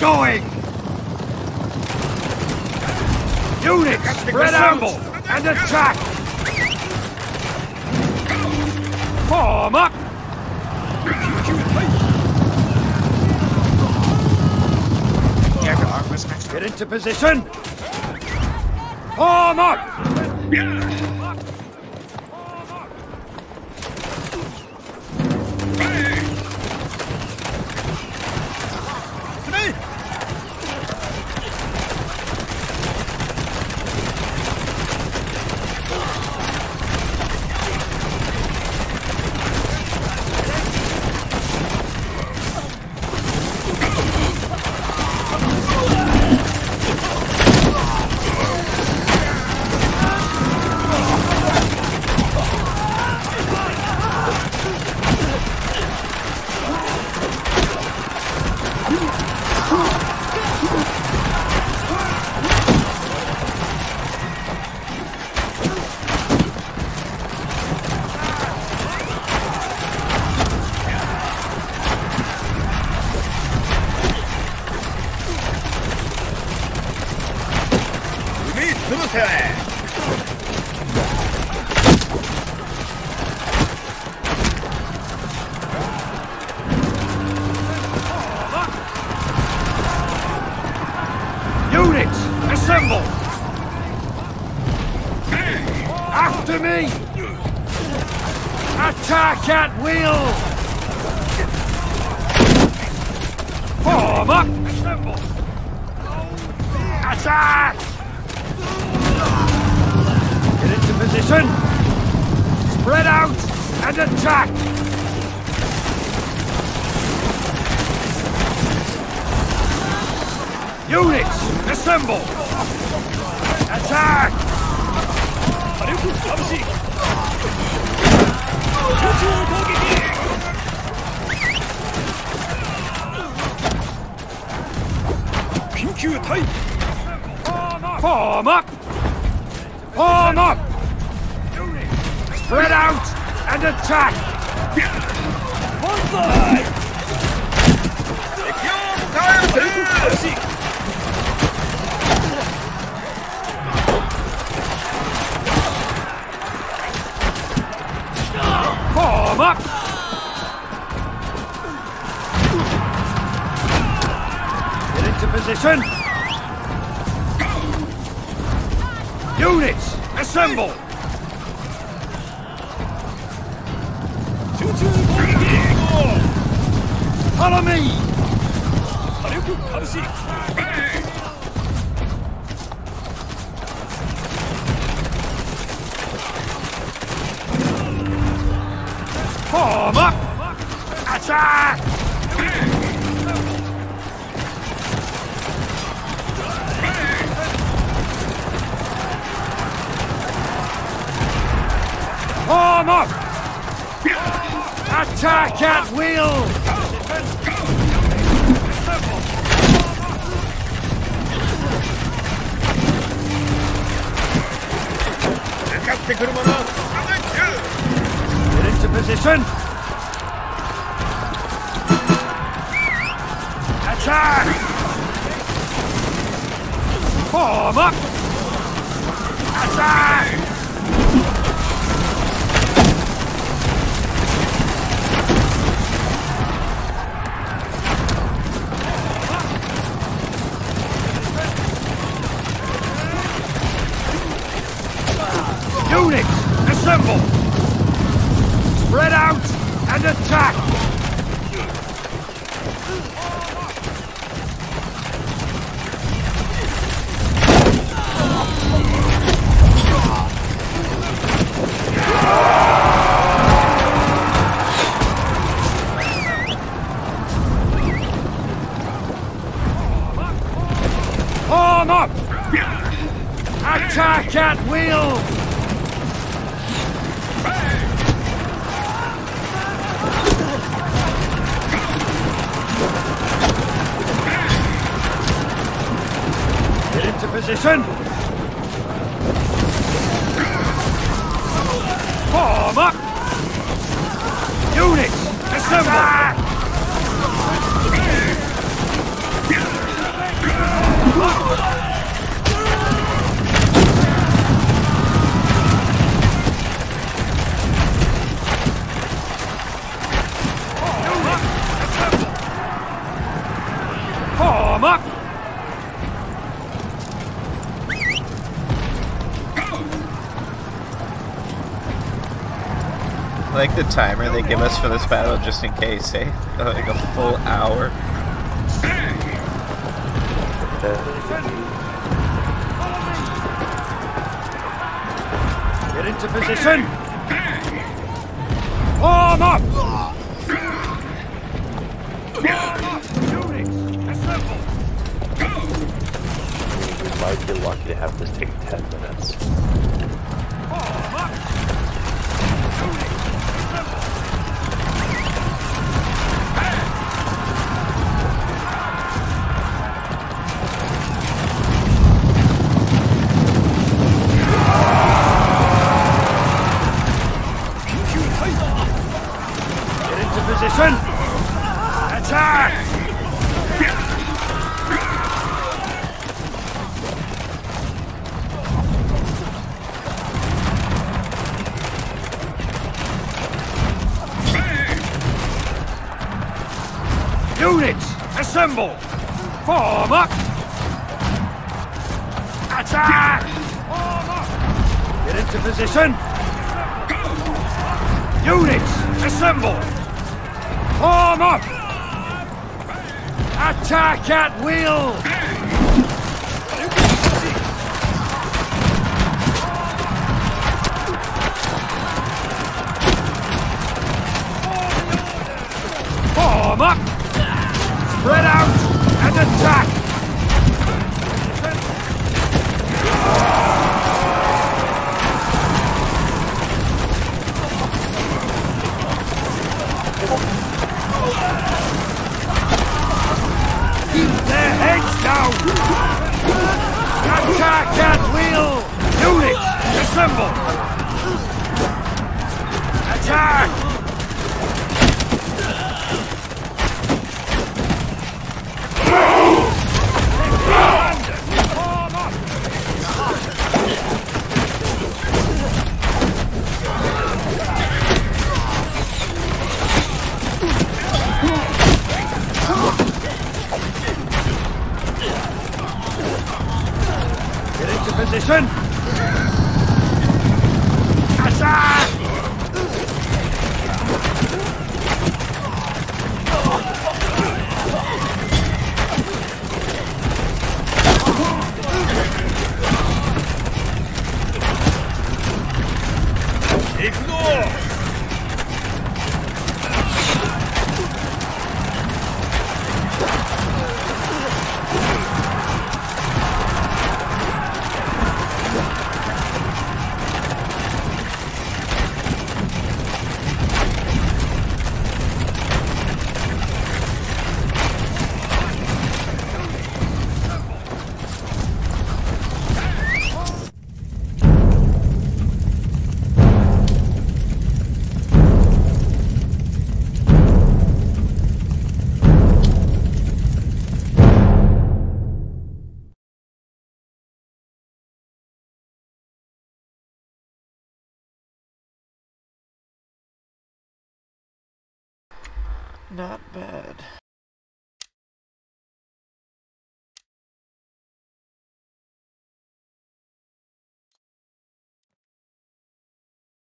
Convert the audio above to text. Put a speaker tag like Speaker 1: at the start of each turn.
Speaker 1: Going! Units, spread out and attack! Form up! Get into position! Form up! Units, assemble! After me! Attack at will! Up! Assemble! Attack! Get into position! Spread out and attack! Units, assemble! Attack! Form up! Form up! Spread out and attack! Form up! Get into position! Units, assemble! Follow me! Form up! Attack! Attack at will! Get into position! Attack! Form up! Attack! And attack! Attack at will! Get into position. Form up. Units, assemble. Ah! like the timer they give us for this battle just in case, eh? Like a full hour.
Speaker 2: Get into position! Form up! Units, assemble!
Speaker 3: We might be lucky to have this take 10 minutes.
Speaker 2: Attack! Units, assemble! Form up! Attack! Get into position! Units, assemble! Form up! Attack at will! Into
Speaker 1: Not bad.